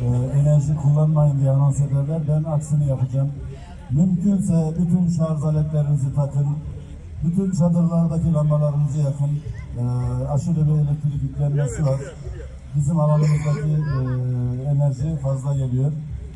e, enerji kullanmayın diye anons ederler. Ben aksini yapacağım. Mümkünse bütün şarj aletlerinizi takın. Bütün çadırlardaki lambalarınızı yakın. E, aşırı bir elektrik yüklenmesi var. Bizim alanımızdaki e, enerji fazla geliyor.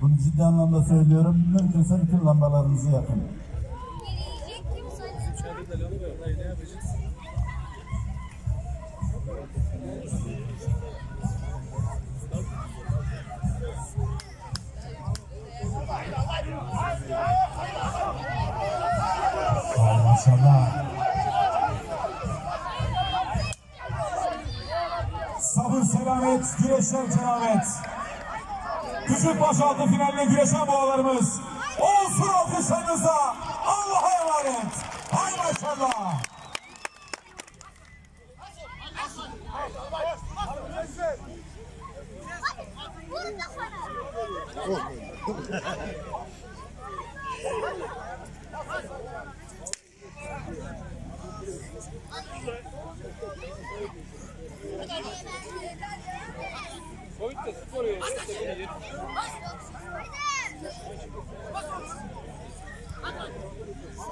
Bunu ciddi anlamda söylüyorum. Mümkünse bütün lambalarınızı yakın. Vay maşallah. Sabır selamet, güreşler cenabet. Küçük başaltı finaline güreşen boğalarımız. Olsun alkışlarınızda. Allah'a emanet. Hay maşallah. こういったスコーを。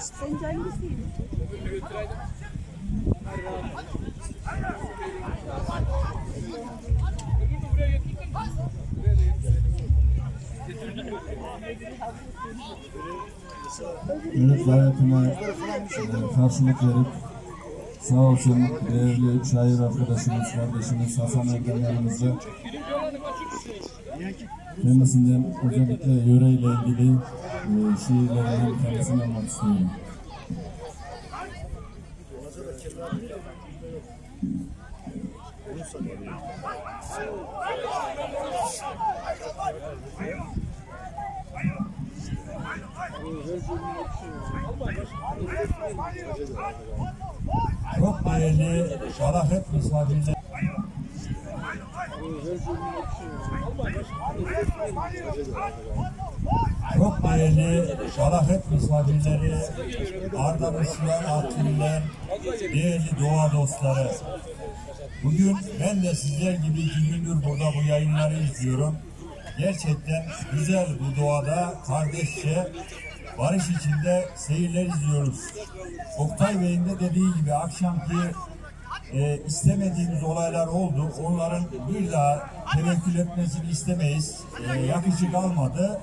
Sence hangisiydi? Evet davetime e, karşılık verip sağ olsun değerli şair arkadaşımız, kardeşimiz Hasan Erdem yanımızda. Kendisinden özellikle yöreyle ilgili e, şiirlerini kendisine almak istiyorum. Çok değerli şarafet misafirler. Çok değerli şarafet misafirleri, Ardamışlar, Artviller, değerli doğa dostları. Bugün ben de sizler gibi iki gündür burada bu yayınları izliyorum. Gerçekten güzel bu doğada kardeşçe barış içinde seyirler izliyoruz. Oktay Bey'in de dediği gibi akşamki e, istemediğimiz olaylar oldu. Onların bir daha tevekkül etmesini istemeyiz. E, yakışık almadı.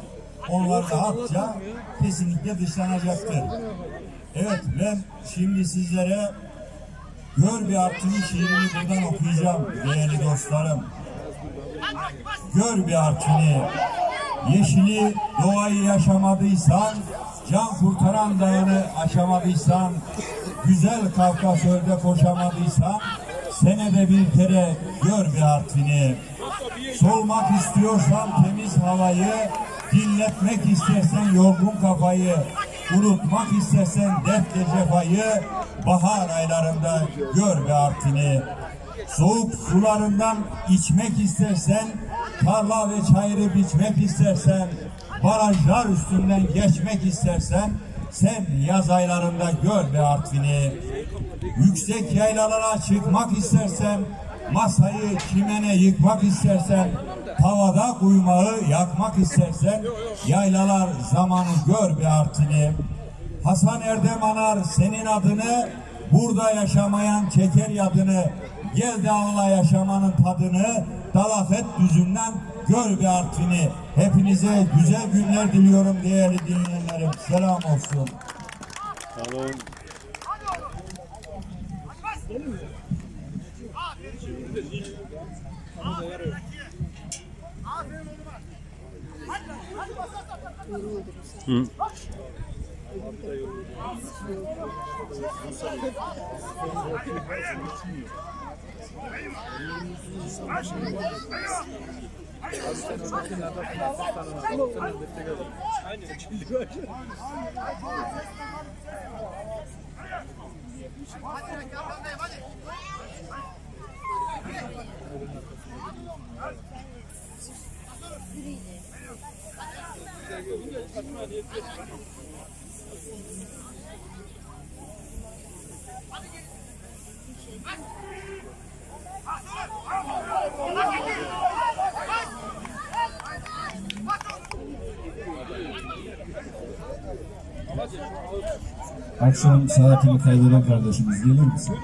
Onlar rahatça kesinlikle dışlanacaktır. Evet ben şimdi sizlere Gör bir artını şiirini buradan okuyacağım değerli dostlarım. Gör bir artını. Yeşili doğayı yaşamadıysan, can kurtaran dağını aşamadıysan, güzel Kafkasör'de koşamadıysan, senede bir kere gör bir artını. Solmak istiyorsan temiz havayı, dinletmek istersen yorgun kafayı, unutmak istersen dertle cefayı, bahar aylarında gör be artini. Soğuk sularından içmek istersen, tarla ve çayırı biçmek istersen, barajlar üstünden geçmek istersen, sen yaz aylarında gör be Artvin'i. Yüksek yaylalara çıkmak istersen, masayı çimene yıkmak istersen, tavada kuymağı yakmak istersen, yaylalar zamanı gör be Artvin'i. Hasan Erdem anar senin adını, burada yaşamayan çeker yadını, gel de anla yaşamanın tadını, Dalafet düzünden gör be Artvin'i. Hepinize güzel günler diliyorum değerli dinleyenlerim. Selam olsun. Hastanız makinelerde Fransız tanımasını destek alın. Aynen. Hadi reklam hadi. Güzel görünüyor. Katma diye bir şey. Akşam saatini kaydeden kardeşimiz gelir misin?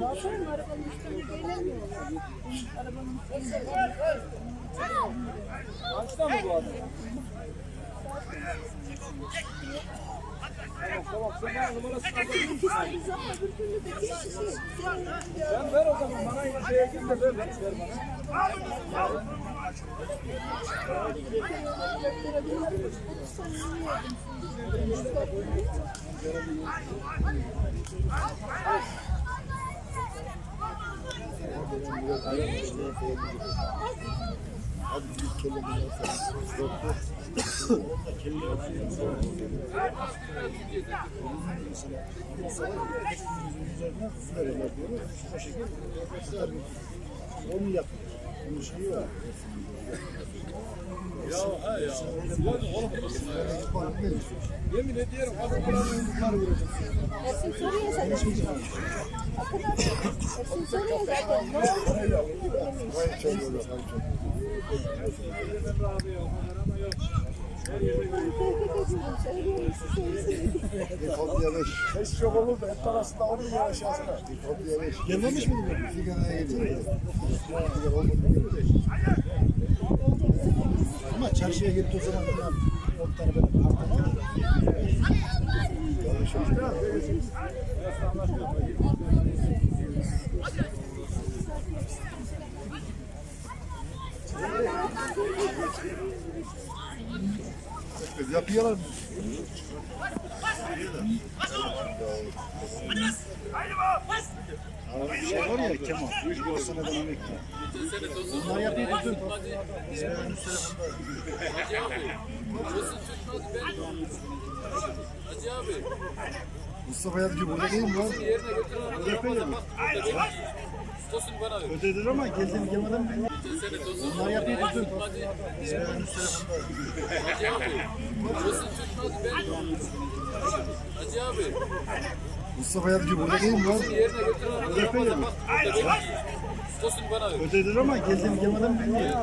Baksana arabanın üstünde gelemiyor. Arabanın üstünde. Biz ama bir türlü de kişisi. Sen ver o zaman bana şeye gir de ver, ver bana. Yemin ediyorum adamların yumrukları vuracak. Hepsini soruyor zaten. Hepsini soruyor zaten. Ne oldu? Kopya 5. Beş çok olur da hep arasında onun ya aşağısına. Kopya 5. Gelmemiş mi bu? Sigaraya geliyor. Ama çarşıya gitti o zaman bunlar otları böyle parklama. Yanlış oldu. Kız yapıyorlar mı? Abi bir şey var ya Kemal. Bu seneden emekli. Bunlar yapıyor bütün. Bizim önümüz telefonda. Mustafa Yazıcı burada değil mi lan? Burada yapıyor mu? Ödedir ama geldiğim gelmeden ben. Bunlar yapıyor bütün. Bizim önümüz telefonda. Mustafa Yazıcı burada değil mi lan? Burada yapıyor. Mu? Ödedir ama geldiğim gelmeden ben.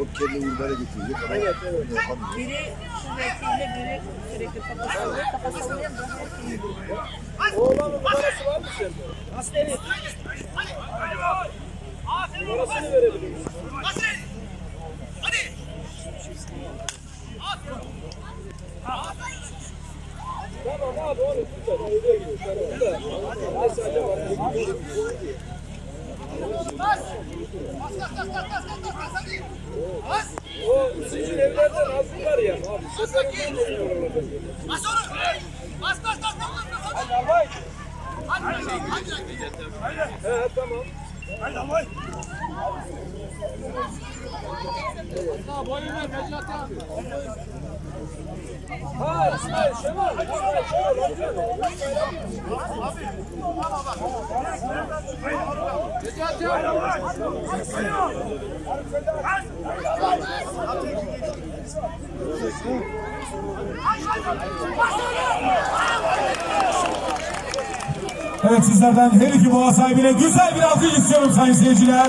O kendi ürünlere getiriyor. Evet, evet. Biri sürekli biri sürekli kafa sallıyor. Kafa sallıyor. Oğlanın numarası var mı sende? Nasıl verir? Numarasını verebilir misin? Tamam abi onu tutar. Öyle gidiyor. Tamam da. Neyse acaba. Bas! Bas, bas, bas, bas, bas, bas, bas, hadi! Bas! O zincir evlerden aldılar ya. Abi seferinden dönüyor oralarda. Bas onu. Bas bas bas bas bas. Hadi Albay. Hadi hadi. He tamam. Ha İsmail Şenol. İsmail Şenol. Evet sizlerden her iki boğa sahibine güzel bir alkış istiyorum sayın seyirciler.